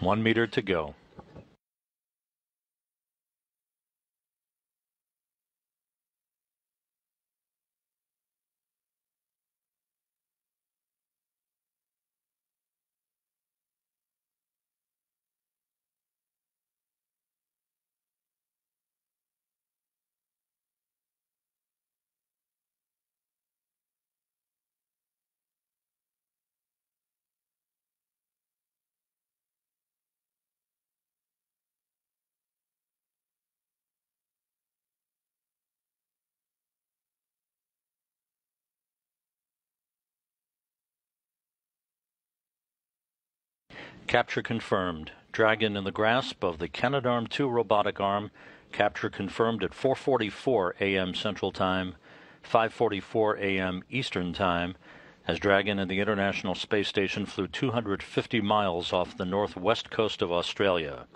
One meter to go. Capture confirmed. Dragon in the grasp of the Canadarm2 robotic arm. Capture confirmed at 4:44 a.m. Central Time, 5:44 a.m. Eastern Time, as Dragon and the International Space Station flew 250 miles off the northwest coast of Australia.